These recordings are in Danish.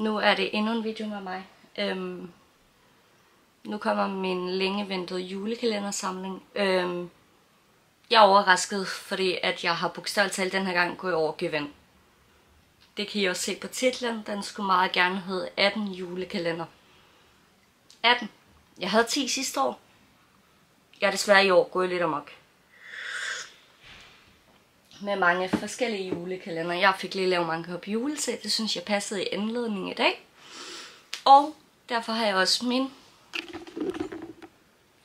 Nu er det endnu en video med mig. Øhm, nu kommer min længe ventede julekalendersamling. Øhm, jeg er overrasket, fordi at jeg har bogstaveligt talt den her gang gået over gevind. Det kan I også se på titlen. Den skulle meget gerne hedde 18 julekalender. 18. Jeg havde 10 sidste år. Jeg er desværre i år gået lidt amok med mange forskellige julekalender. Jeg fik lige lavet mange op julesæt, Det synes jeg passede i anledning i dag. Og derfor har jeg også min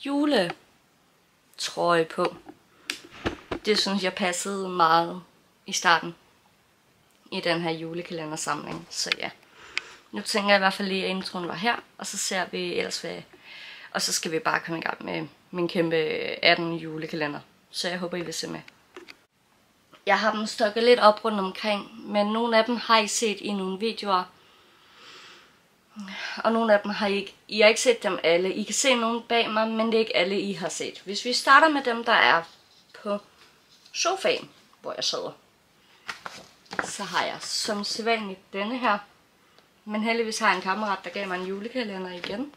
juletrøje på. Det synes jeg passede meget i starten i den her julekalendersamling. Så ja, nu tænker jeg i hvert fald lige, at introen var her, og så ser vi ellers hvad... Og så skal vi bare komme i gang med min kæmpe 18 julekalender. Så jeg håber, I vil se med. Jeg har dem stokket lidt op rundt omkring, men nogle af dem har I set i nogle videoer. Og nogle af dem har I ikke, I har ikke set dem alle. I kan se nogle bag mig, men det er ikke alle, I har set. Hvis vi starter med dem, der er på sofaen, hvor jeg sidder. Så har jeg som sædvanligt denne her. Men heldigvis har jeg en kammerat, der gav mig en julekalender igen.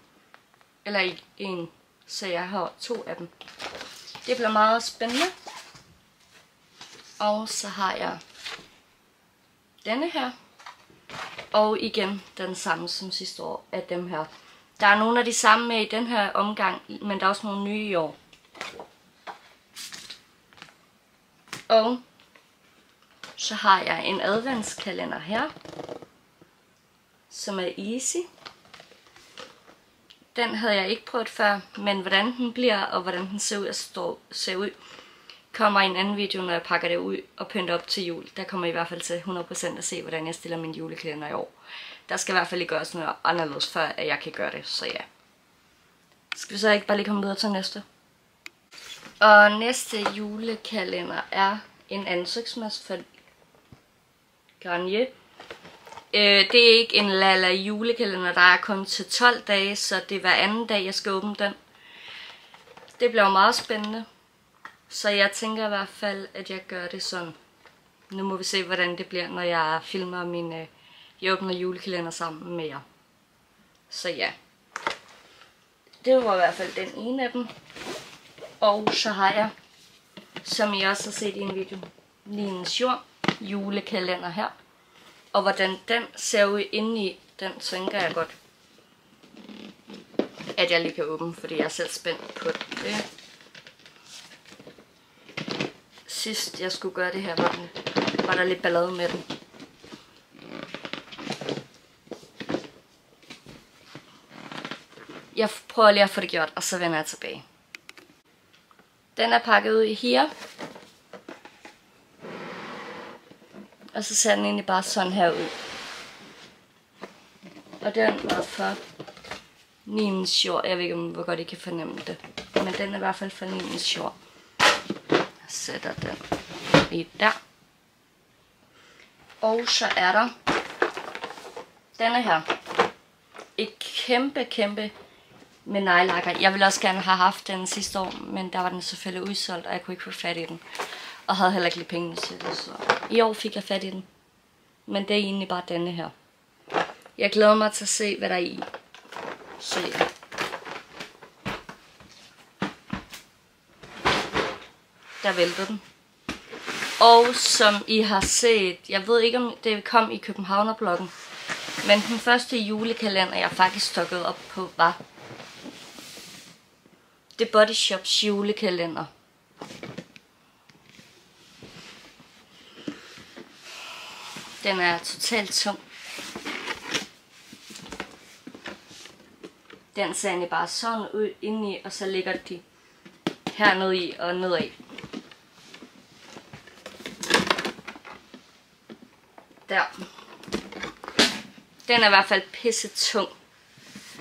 Eller en, så jeg har to af dem. Det bliver meget spændende. Og så har jeg denne her. Og igen den samme som sidste år af dem her. Der er nogle af de samme med i den her omgang, men der er også nogle nye i år. Og så har jeg en adventskalender her, som er easy. Den havde jeg ikke prøvet før, men hvordan den bliver og hvordan den ser ud, at stå, ser ud kommer en anden video, når jeg pakker det ud og pynter op til jul. Der kommer I, i hvert fald til 100% at se, hvordan jeg stiller min julekalender i år. Der skal i hvert fald ikke gøres noget anderledes, før at jeg kan gøre det, så ja. Skal vi så ikke bare lige komme videre til næste? Og næste julekalender er en ansigtsmaske for Garnier. Øh, det er ikke en lala julekalender, der er kun til 12 dage, så det er hver anden dag, jeg skal åbne den. Det bliver meget spændende. Så jeg tænker i hvert fald, at jeg gør det sådan. Nu må vi se, hvordan det bliver, når jeg filmer min... Øh, jeg åbner julekalender sammen med jer. Så ja. Det var i hvert fald den ene af dem. Og så har jeg, som I også har set i en video, lige Jord sjov julekalender her. Og hvordan den ser ud indeni, den tænker jeg godt, at jeg lige kan åbne, fordi jeg er selv spændt på det sidst jeg skulle gøre det her, var, den, var der lidt ballade med den. Jeg prøver lige at få det gjort, og så vender jeg tilbage. Den er pakket ud i her. Og så ser den egentlig bare sådan her ud. Og den var for Niens jord. Jeg ved ikke, hvor godt I kan fornemme det. Men den er i hvert fald for Niens jord sætter den lige der. Og så er der denne her. Et kæmpe, kæmpe med nejlakker. Jeg ville også gerne have haft den sidste år, men der var den selvfølgelig udsolgt, og jeg kunne ikke få fat i den. Og havde heller ikke lige penge til det, så i år fik jeg fat i den. Men det er egentlig bare denne her. Jeg glæder mig til at se, hvad der er i. Så ja. Der væltede den. Og som I har set, jeg ved ikke om det kom i Københavnerbloggen, men den første julekalender, jeg faktisk stokkede op på, var The Body Shops julekalender. Den er totalt tung. Den ser egentlig bare sådan ud indeni, og så ligger de hernede i og nedad. Der. Den er i hvert fald pisse tung.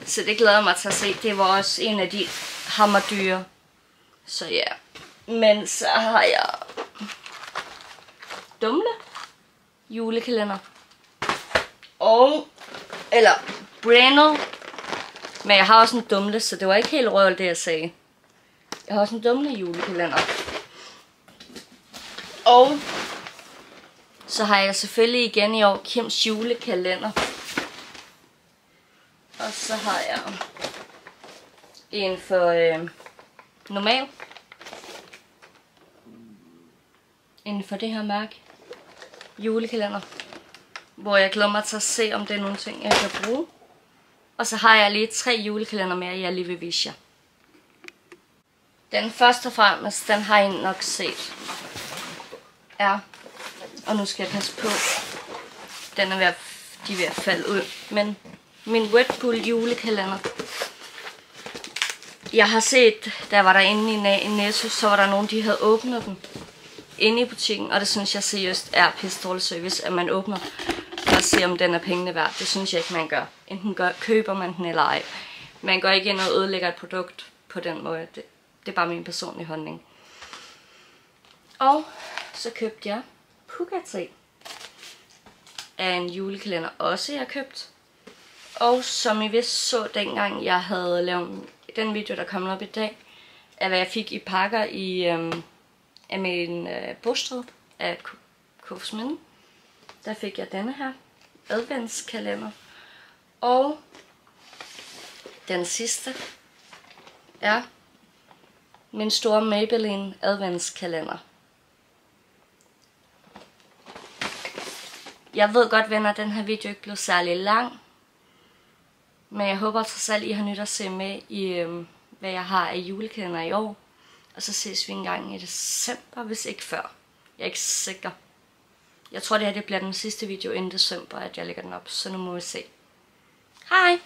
Så det glæder mig til at se. Det var også en af de hammerdyre. Så ja. Men så har jeg Dumle julekalender. Og, eller Breno. Men jeg har også en dumle, så det var ikke helt røvel det jeg sagde. Jeg har også en dumle julekalender. Og så har jeg selvfølgelig igen i år Kims julekalender. Og så har jeg en for øh, normal. En for det her mærke. Julekalender. Hvor jeg glæder mig til at se, om det er nogle ting, jeg kan bruge. Og så har jeg lige tre julekalender mere, jeg lige vil vise jer. Den første og fremmest, den har I nok set. Ja. Og nu skal jeg passe på. Den er ved at, de er ved at falde ud. Men min Red Bull julekalender. Jeg har set, der var der inde i Netto, så var der nogen, de havde åbnet den inde i butikken, og det synes jeg seriøst er pistol service, at man åbner for at se, om den er pengene værd. Det synes jeg ikke, man gør. Enten gør, køber man den eller ej. Man går ikke ind og ødelægger et produkt på den måde. Det, det er bare min personlige holdning. Og så købte jeg Puka af en julekalender også, jeg har købt. Og som I vist så dengang, jeg havde lavet den video, der kom op i dag, af hvad jeg fik i pakker i øhm, af min øh, bostad af Kofsminde. Der fik jeg denne her adventskalender. Og den sidste er min store Maybelline adventskalender. Jeg ved godt, venner, at den her video ikke blev særlig lang. Men jeg håber trods alt, I har nyt at se med i, øh, hvad jeg har af julekalender i år. Og så ses vi en gang i december, hvis ikke før. Jeg er ikke sikker. Jeg tror, det her det bliver den sidste video inden december, at jeg lægger den op. Så nu må vi se. Hej!